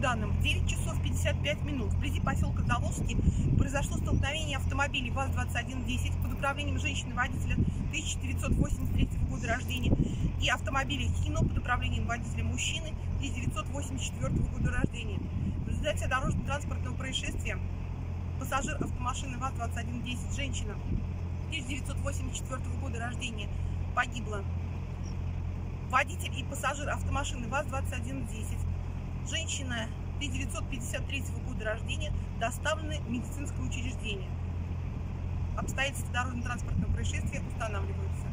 данным, в 9 часов 55 минут вблизи поселка Заволжский произошло столкновение автомобилей ВАЗ-2110 под управлением женщины-водителя 1983 года рождения и автомобиля Хино под управлением водителя мужчины 1984 года рождения. В результате дорожно-транспортного происшествия пассажир автомашины ВАЗ-2110, женщина 1984 года рождения, погибла. Водитель и пассажир автомашины ВАЗ-2110, женщина 1953 года рождения, доставлены в медицинское учреждение. Обстоятельства дорожно-транспортного происшествия устанавливаются.